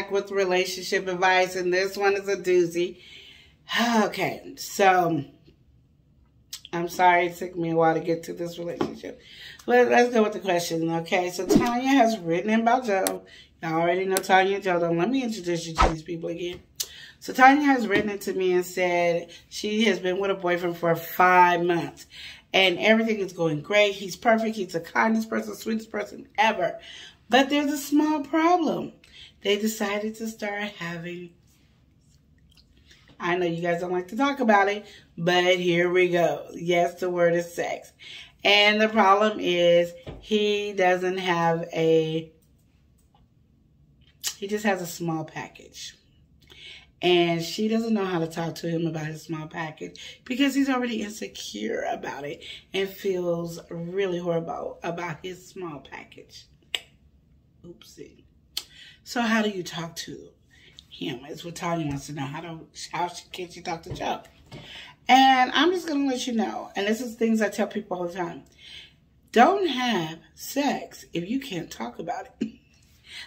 back with relationship advice, and this one is a doozy. Okay, so I'm sorry it took me a while to get to this relationship. But let's go with the question, okay? So Tanya has written in about Joe. Y'all already know Tanya and Joe. Don't let me introduce you to these people again. So Tanya has written it to me and said she has been with a boyfriend for five months. And everything is going great. He's perfect. He's the kindest person, sweetest person ever. But there's a small problem. They decided to start having I know you guys don't like to talk about it, but here we go. Yes, the word is sex. And the problem is he doesn't have a, he just has a small package. And she doesn't know how to talk to him about his small package because he's already insecure about it and feels really horrible about his small package. Oopsie. So how do you talk to him? Is what Tanya wants to know. How do how can she talk to Joe? And I'm just gonna let you know, and this is things I tell people all the time. Don't have sex if you can't talk about it.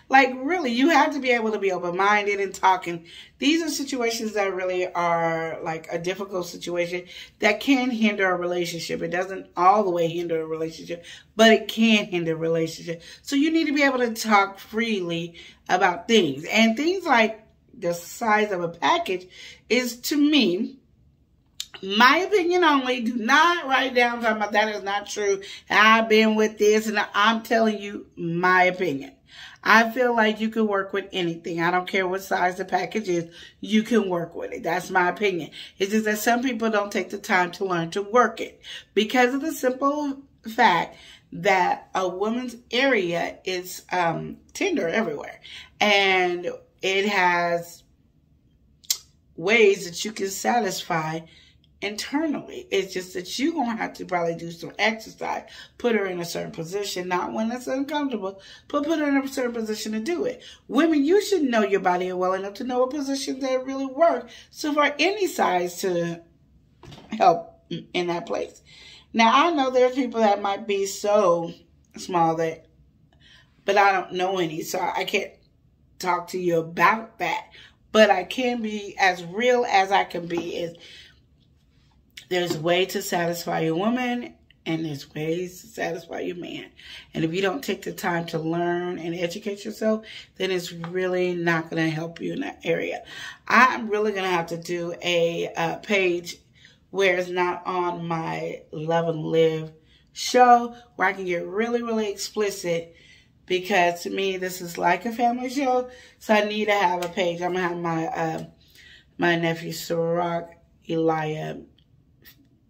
like really, you have to be able to be open-minded and talking. These are situations that really are like a difficult situation that can hinder a relationship. It doesn't all the way hinder a relationship, but it can hinder a relationship. So you need to be able to talk freely about things. And things like the size of a package is to me my opinion only. Do not write down about that is not true. I've been with this and I'm telling you my opinion. I feel like you can work with anything. I don't care what size the package is. You can work with it. That's my opinion. It's just that some people don't take the time to learn to work it because of the simple fact that a woman's area is um, tender everywhere. And it has ways that you can satisfy internally. It's just that you're going to have to probably do some exercise, put her in a certain position, not when it's uncomfortable, but put her in a certain position to do it. Women, you should know your body well enough to know what positions that really work. So for any size to help in that place. Now, I know there's people that might be so small that, but I don't know any, so I can't talk to you about that. But I can be as real as I can be is there's way to satisfy your woman and there's ways to satisfy your man. And if you don't take the time to learn and educate yourself, then it's really not going to help you in that area. I'm really going to have to do a uh, page where it's not on my Love and Live show where I can get really, really explicit because to me, this is like a family show. So I need to have a page. I'm going to have my, uh, my nephew, Sirach Elia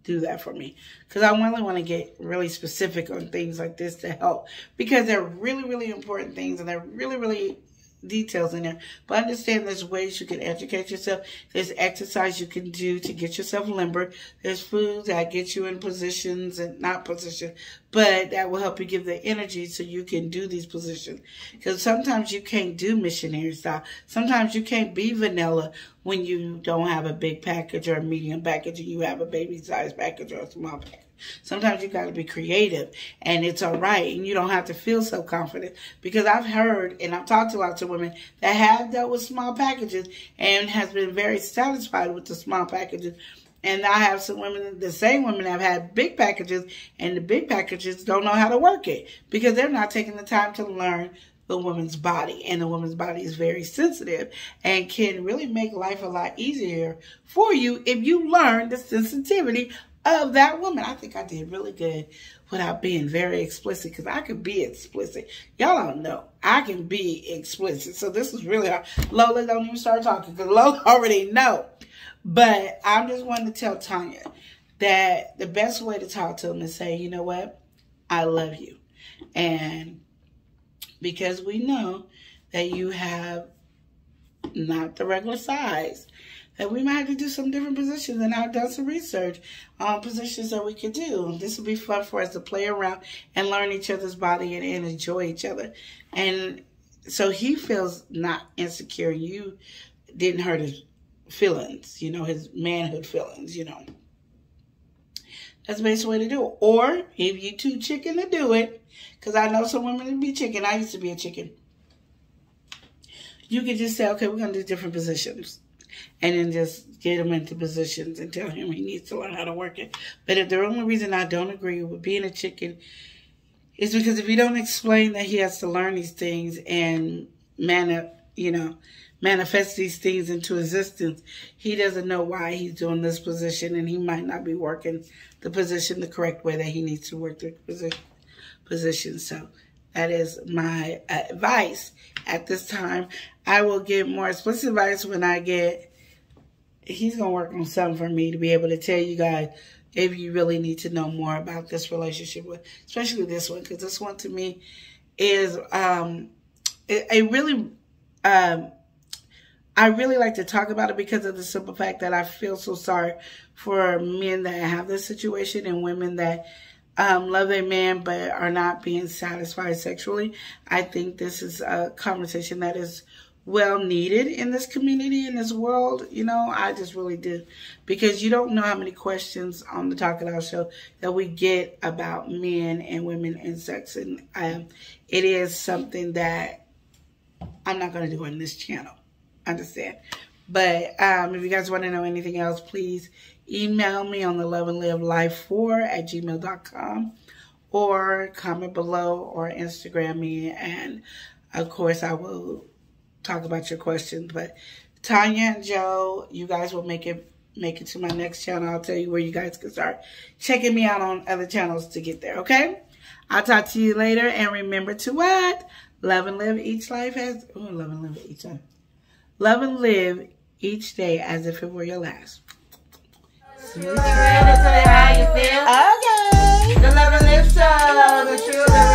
do that for me. Because I really want to get really specific on things like this to help. Because they're really, really important things and they're really, really details in there. But understand there's ways you can educate yourself. There's exercise you can do to get yourself limber. There's foods that get you in positions and not positions, but that will help you give the energy so you can do these positions. Because sometimes you can't do missionary style. Sometimes you can't be vanilla when you don't have a big package or a medium package and you have a baby size package or a small package. Sometimes you got to be creative and it's all right. And you don't have to feel so confident because I've heard and I've talked to lots of women that have dealt with small packages and has been very satisfied with the small packages. And I have some women, the same women have had big packages and the big packages don't know how to work it because they're not taking the time to learn the woman's body and the woman's body is very sensitive and can really make life a lot easier for you if you learn the sensitivity of that woman. I think I did really good without being very explicit because I could be explicit. Y'all don't know. I can be explicit. So this is really hard. Lola, don't even start talking because Lola already know. But I'm just wanting to tell Tanya that the best way to talk to him is say, you know what? I love you. And because we know that you have not the regular size, that we might have to do some different positions. And I've done some research on positions that we could do. This will be fun for us to play around and learn each other's body and, and enjoy each other. And so he feels not insecure. You didn't hurt his feelings, you know, his manhood feelings, you know. That's the best way to do it. Or if you too chicken to do it, because I know some women be chicken. I used to be a chicken. you could just say, okay, we're going to do different positions. And then just get him into positions and tell him he needs to learn how to work it. But if the only reason I don't agree with being a chicken is because if you don't explain that he has to learn these things and man, you know, manifest these things into existence, he doesn't know why he's doing this position and he might not be working the position the correct way that he needs to work the position. So that is my advice at this time. I will give more explicit advice when I get, he's going to work on something for me to be able to tell you guys if you really need to know more about this relationship, with, especially this one, because this one to me is um, a, a really, um, I really like to talk about it because of the simple fact that I feel so sorry for men that have this situation and women that um, love a man but are not being satisfied sexually. I think this is a conversation that is well needed in this community, in this world. You know, I just really do. Because you don't know how many questions on the Talk It Out show that we get about men and women and sex. And um, it is something that I'm not going to do on this channel. Understand? But um, if you guys want to know anything else, please email me on the love and live life 4 at gmail.com or comment below or Instagram me. And of course, I will talk about your questions. But Tanya and Joe, you guys will make it make it to my next channel. I'll tell you where you guys can start checking me out on other channels to get there, okay? I'll talk to you later. And remember to what? Love and live each life as... Oh, love and live each life. Love and live each day as if it were your last. Okay. The love the.